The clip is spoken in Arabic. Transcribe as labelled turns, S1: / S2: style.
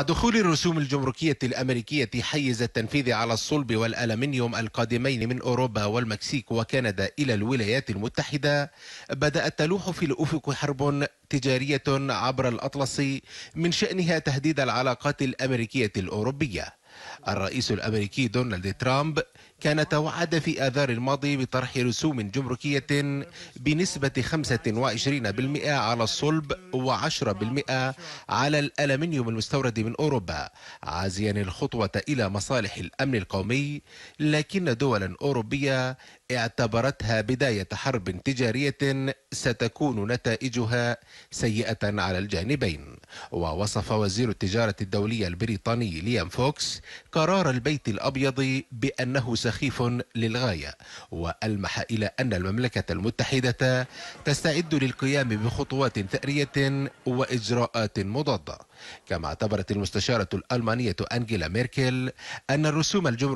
S1: مع دخول الرسوم الجمركية الأمريكية حيز التنفيذ على الصلب والألمنيوم القادمين من أوروبا والمكسيك وكندا إلى الولايات المتحدة بدأت تلوح في الأفق حرب تجارية عبر الأطلس من شأنها تهديد العلاقات الأمريكية الأوروبية. الرئيس الأمريكي دونالد ترامب كان توعد في آذار الماضي بطرح رسوم جمركية بنسبة 25% على الصلب و10% على الألمنيوم المستورد من أوروبا عازيا الخطوة إلى مصالح الأمن القومي لكن دولا أوروبية اعتبرتها بداية حرب تجارية ستكون نتائجها سيئة على الجانبين. ووصف وزير التجارة الدولية البريطاني ليام فوكس قرار البيت الأبيض بأنه سخيف للغاية وألمح إلى أن المملكة المتحدة تستعد للقيام بخطوات ثأرية وإجراءات مضادة. كما اعتبرت المستشارة الألمانية أنجيلا ميركل أن الرسوم الجمركية